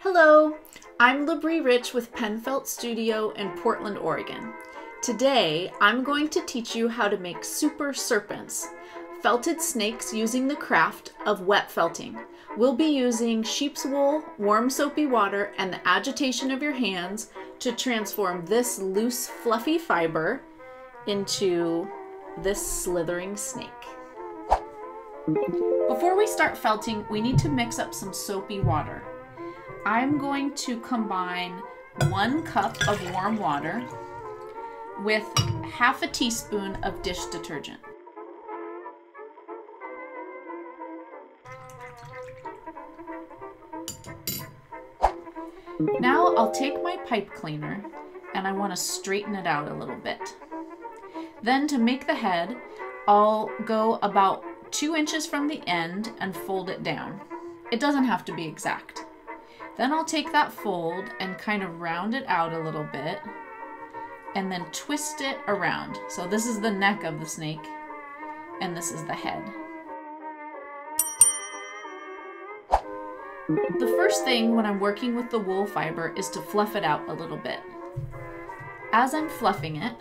Hello, I'm Labrie Rich with Penfelt Studio in Portland, Oregon. Today, I'm going to teach you how to make super serpents, felted snakes using the craft of wet felting. We'll be using sheep's wool, warm soapy water, and the agitation of your hands to transform this loose fluffy fiber into this slithering snake. Before we start felting, we need to mix up some soapy water. I'm going to combine one cup of warm water with half a teaspoon of dish detergent. Now I'll take my pipe cleaner and I want to straighten it out a little bit. Then to make the head, I'll go about two inches from the end and fold it down. It doesn't have to be exact. Then I'll take that fold and kind of round it out a little bit and then twist it around. So this is the neck of the snake and this is the head. The first thing when I'm working with the wool fiber is to fluff it out a little bit. As I'm fluffing it,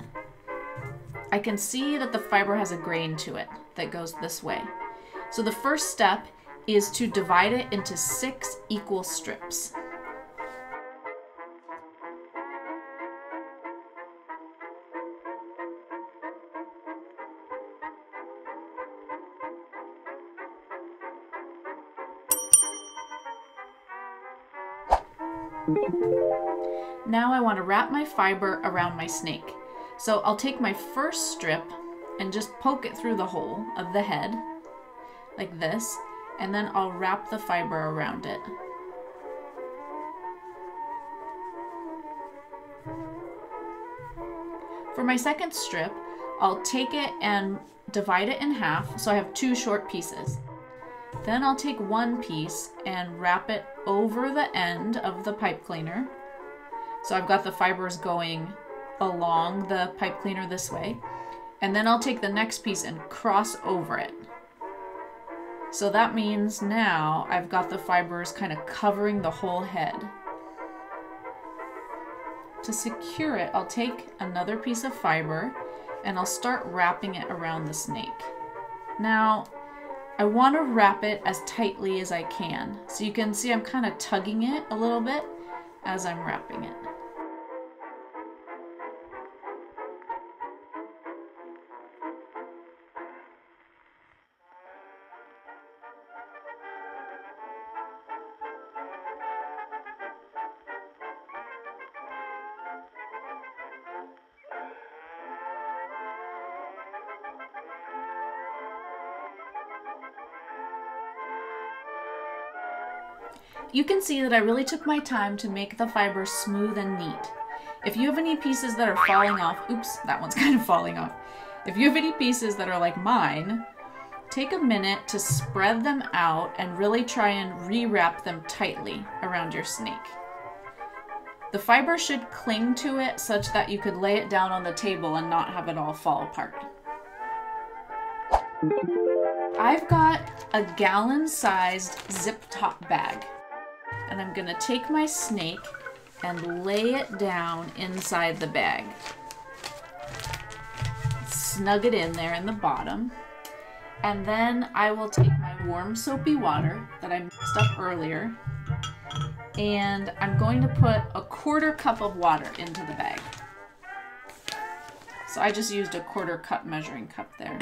I can see that the fiber has a grain to it that goes this way. So the first step is to divide it into six equal strips. Now I want to wrap my fiber around my snake. So I'll take my first strip and just poke it through the hole of the head, like this, and then I'll wrap the fiber around it. For my second strip, I'll take it and divide it in half so I have two short pieces. Then I'll take one piece and wrap it over the end of the pipe cleaner. So I've got the fibers going along the pipe cleaner this way. And then I'll take the next piece and cross over it. So that means now I've got the fibers kind of covering the whole head. To secure it, I'll take another piece of fiber and I'll start wrapping it around the snake. Now, I want to wrap it as tightly as I can. So you can see I'm kind of tugging it a little bit as I'm wrapping it. You can see that I really took my time to make the fiber smooth and neat. If you have any pieces that are falling off, oops, that one's kind of falling off. If you have any pieces that are like mine, take a minute to spread them out and really try and rewrap them tightly around your snake. The fiber should cling to it such that you could lay it down on the table and not have it all fall apart. I've got a gallon sized zip top bag and I'm gonna take my snake and lay it down inside the bag. Snug it in there in the bottom. And then I will take my warm soapy water that I mixed up earlier and I'm going to put a quarter cup of water into the bag. So I just used a quarter cup measuring cup there.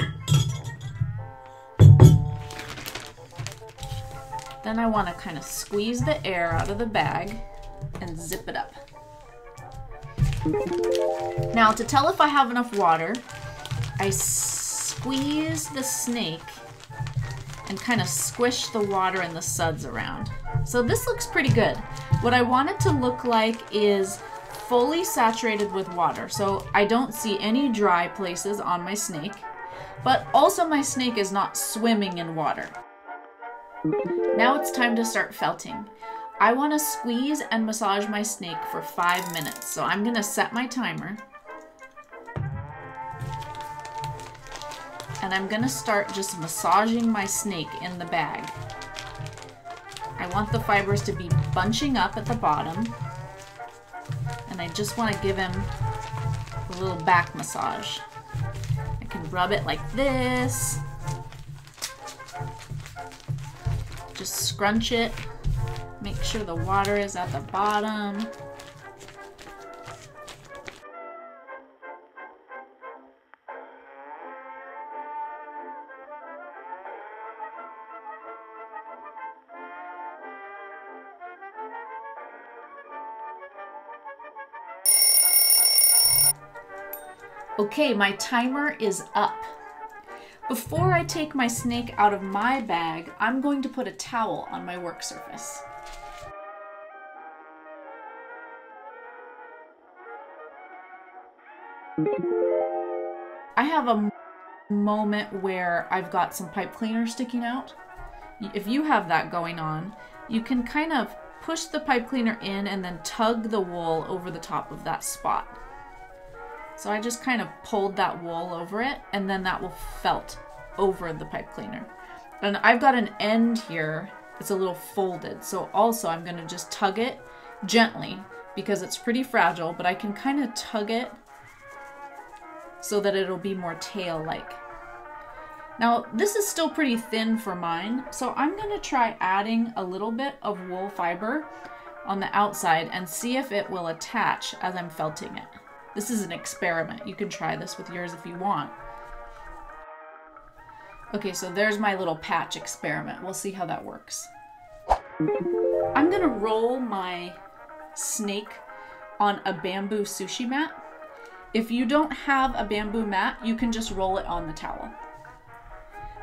Then I want to kind of squeeze the air out of the bag and zip it up. Now to tell if I have enough water, I squeeze the snake and kind of squish the water and the suds around. So this looks pretty good. What I want it to look like is fully saturated with water. So I don't see any dry places on my snake, but also my snake is not swimming in water. Now it's time to start felting. I want to squeeze and massage my snake for five minutes, so I'm going to set my timer. and I'm gonna start just massaging my snake in the bag. I want the fibers to be bunching up at the bottom, and I just want to give him a little back massage. I can rub it like this. Just scrunch it. Make sure the water is at the bottom. Okay, my timer is up. Before I take my snake out of my bag, I'm going to put a towel on my work surface. I have a moment where I've got some pipe cleaner sticking out. If you have that going on, you can kind of push the pipe cleaner in and then tug the wool over the top of that spot. So I just kind of pulled that wool over it and then that will felt over the pipe cleaner. And I've got an end here it's a little folded. So also I'm gonna just tug it gently because it's pretty fragile, but I can kind of tug it so that it'll be more tail-like. Now, this is still pretty thin for mine, so I'm gonna try adding a little bit of wool fiber on the outside and see if it will attach as I'm felting it. This is an experiment. You can try this with yours if you want. Okay, so there's my little patch experiment. We'll see how that works. I'm gonna roll my snake on a bamboo sushi mat. If you don't have a bamboo mat, you can just roll it on the towel.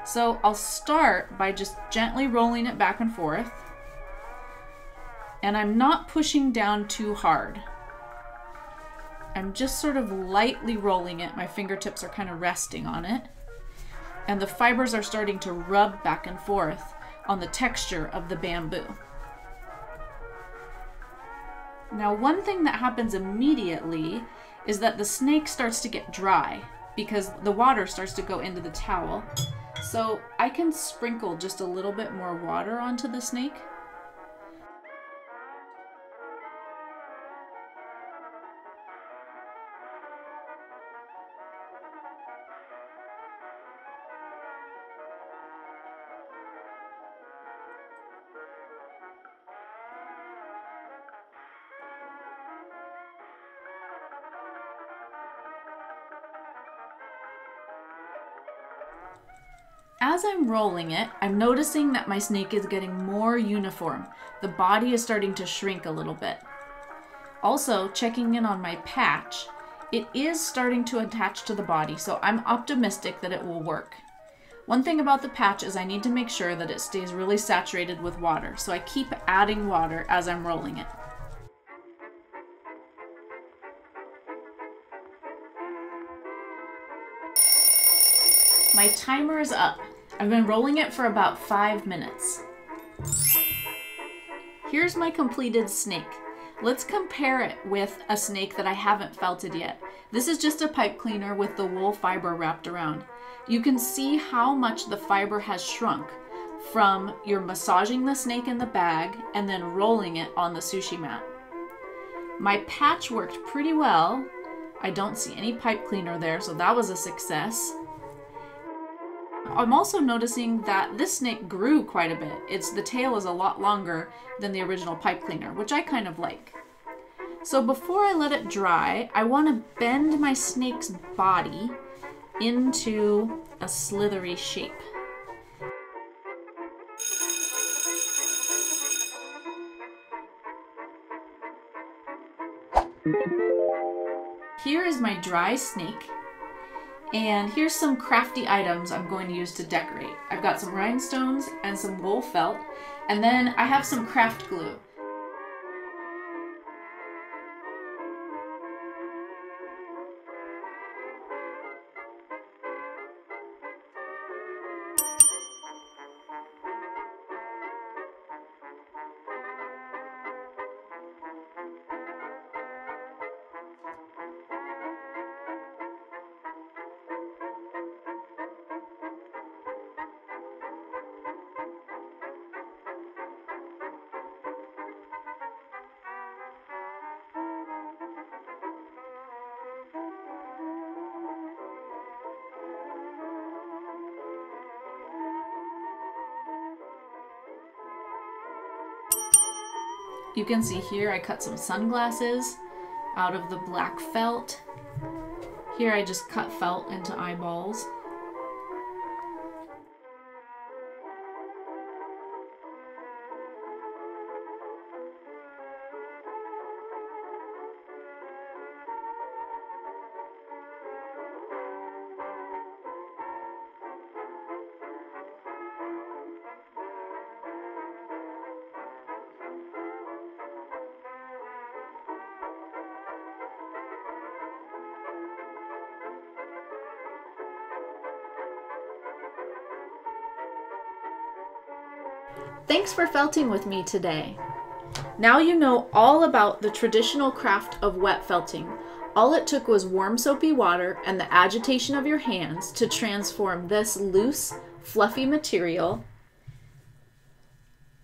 So I'll start by just gently rolling it back and forth. And I'm not pushing down too hard. I'm just sort of lightly rolling it. My fingertips are kind of resting on it. And the fibers are starting to rub back and forth on the texture of the bamboo. Now, one thing that happens immediately is that the snake starts to get dry because the water starts to go into the towel. So I can sprinkle just a little bit more water onto the snake As I'm rolling it, I'm noticing that my snake is getting more uniform. The body is starting to shrink a little bit. Also, checking in on my patch, it is starting to attach to the body, so I'm optimistic that it will work. One thing about the patch is I need to make sure that it stays really saturated with water, so I keep adding water as I'm rolling it. My timer is up. I've been rolling it for about five minutes. Here's my completed snake. Let's compare it with a snake that I haven't felted yet. This is just a pipe cleaner with the wool fiber wrapped around. You can see how much the fiber has shrunk from your massaging the snake in the bag and then rolling it on the sushi mat. My patch worked pretty well. I don't see any pipe cleaner there, so that was a success. I'm also noticing that this snake grew quite a bit. Its the tail is a lot longer than the original pipe cleaner, which I kind of like. So before I let it dry, I want to bend my snake's body into a slithery shape. Here is my dry snake and here's some crafty items I'm going to use to decorate. I've got some rhinestones and some wool felt, and then I have some craft glue. You can see here I cut some sunglasses out of the black felt. Here I just cut felt into eyeballs. Thanks for felting with me today. Now you know all about the traditional craft of wet felting. All it took was warm soapy water and the agitation of your hands to transform this loose, fluffy material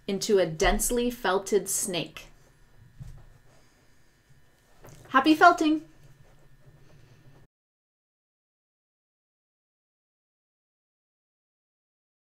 into a densely felted snake. Happy felting!